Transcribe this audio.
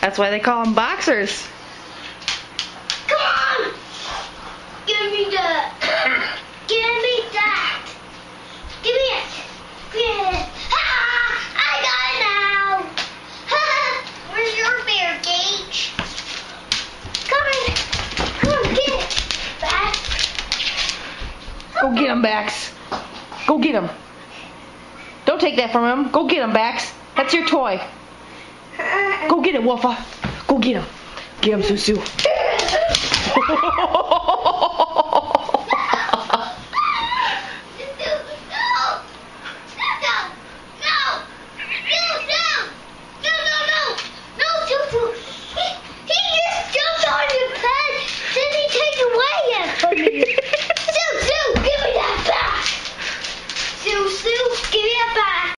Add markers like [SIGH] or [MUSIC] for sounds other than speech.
That's why they call them boxers. Come on. Give me the. [COUGHS] Give me that. Give me it. Give me it. Ah, I got it now. Where's your bear, Gage? Come on. Come on, get it. Back. Go get him, Bax. Go get him. Don't take that from him. Go get him, Bax. That's your toy. Go get him, Wolfa. Go get him. Get him, Susu.